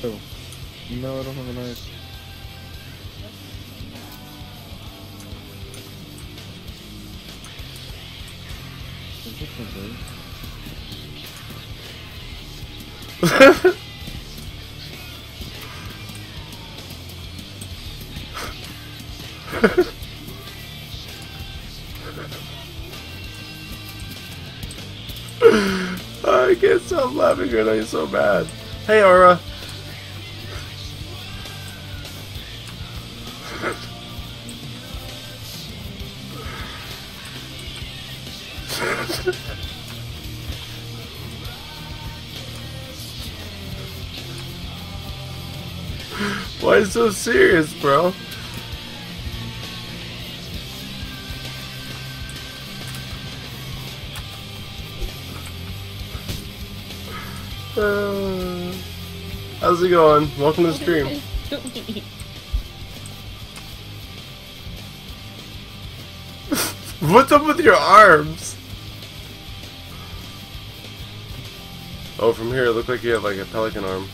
No, I don't have a knife. I can't stop laughing now. He's so bad. Hey, Aura. Why is so serious, bro? Uh, how's it going? Welcome to the stream. What's up with your arms? Oh, from here it looked like you have like a pelican arm.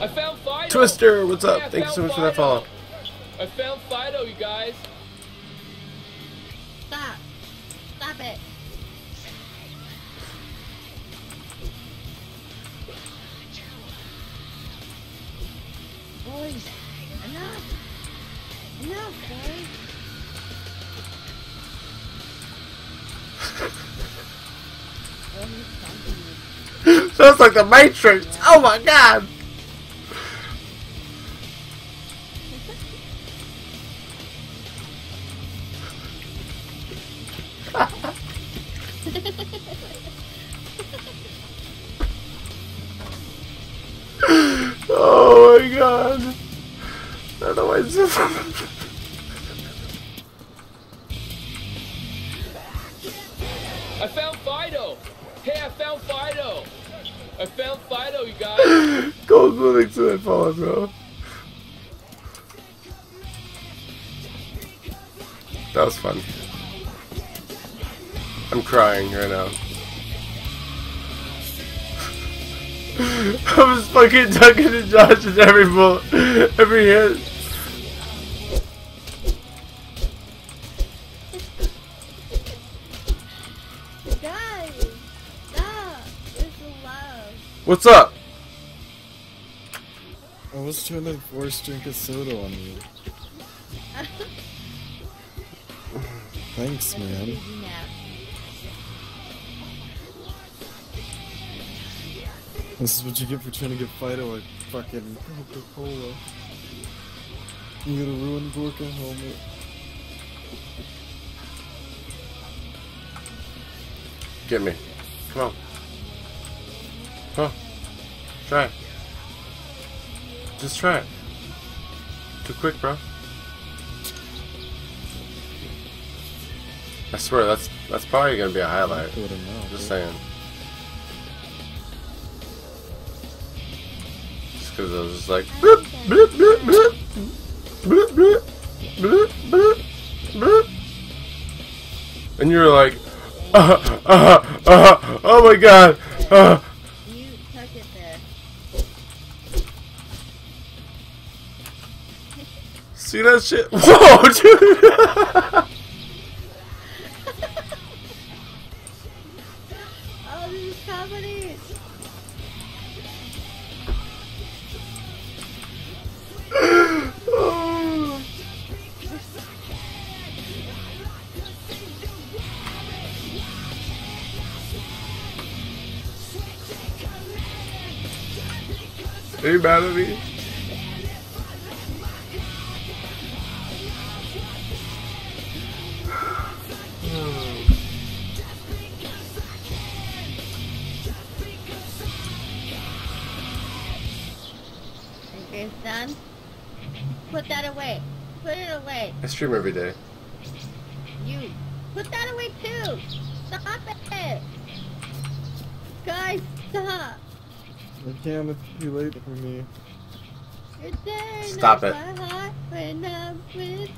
I found Phyto. Twister, what's up? Hey, Thank you so found much for that follow. I found Phyto, you guys. Stop. Stop it. Boys, enough. Enough, boys. Sounds like the Matrix. Oh my god. oh my god. It's I found Phyto. Hey, I found Phyto. I found Phyto, you guys. Gold moving to that follow, bro. That was fun. I'm crying right now. I was fucking ducking Josh in every bullet, every hit. What's up? I was trying to force drink a soda on you. Thanks, man. This is what you get for trying to get Phyto a fucking Coca-Cola. You got a ruined Gorka helmet. Get me. Come on. On. Try it. Just try it. Too quick, bro. I swear that's that's probably gonna be a highlight. Do it now. Just saying. Just because I was just like bloop, bloop, bloop, bloop, bloop, bloop, bloop, bloop, bloop. and you're like, uh, uh, uh, oh my god, uh. See that shit? Whoa, dude! This is comedy. Are you mad at me? Okay, it's done. Put that away. Put it away. I stream every day. You. Put that away too. Stop it. Guys, stop. I can't, it's too late for me. You're there. Stop in it.